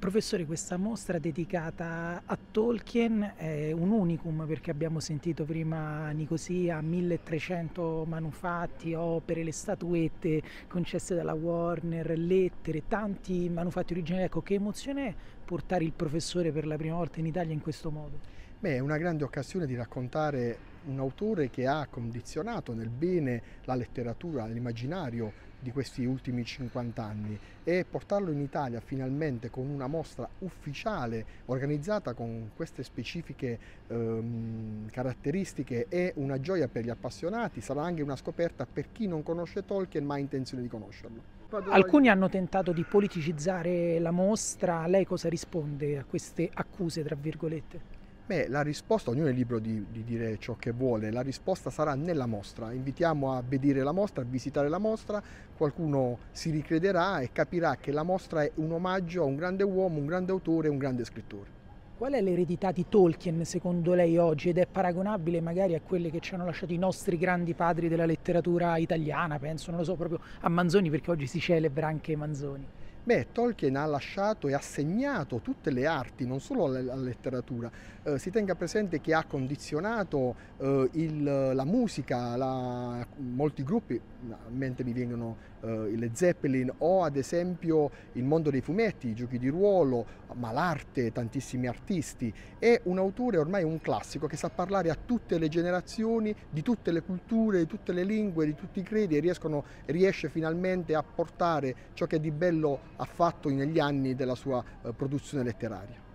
Professore, questa mostra dedicata a Tolkien è un unicum perché abbiamo sentito prima Nicosia, 1300 manufatti, opere, le statuette concesse dalla Warner, lettere, tanti manufatti originali. Ecco, che emozione è portare il professore per la prima volta in Italia in questo modo? Beh, è una grande occasione di raccontare un autore che ha condizionato nel bene la letteratura, l'immaginario di questi ultimi 50 anni e portarlo in Italia finalmente con una mostra ufficiale organizzata con queste specifiche ehm, caratteristiche è una gioia per gli appassionati, sarà anche una scoperta per chi non conosce Tolkien ma ha intenzione di conoscerlo. Alcuni hanno tentato di politicizzare la mostra, lei cosa risponde a queste accuse, tra virgolette? Beh, la risposta, ognuno è libero di, di, dire ciò che vuole, la risposta sarà nella mostra. Invitiamo a vedere la mostra, a visitare la mostra, qualcuno si ricrederà e capirà che la mostra è un omaggio a un grande uomo, un grande autore, un grande scrittore. Qual è l'eredità di Tolkien secondo lei oggi ed è paragonabile magari a quelle che ci hanno lasciato i nostri grandi padri della letteratura italiana? Penso, non lo so, proprio a Manzoni perché oggi si celebra anche Manzoni. Beh, Tolkien ha lasciato e ha segnato tutte le arti, non solo la, letteratura. Eh, si tenga presente che ha condizionato eh, il, la musica, la, molti gruppi, a mente mi vengono eh, le Zeppelin o ad esempio il mondo dei fumetti, i giochi di ruolo, ma l'arte, tantissimi artisti. È un autore ormai un classico che sa parlare a tutte le generazioni, di tutte le culture, di tutte le lingue, di tutti i credi e riescono, riesce finalmente a portare ciò che di bello ha fatto negli anni della sua eh, produzione letteraria.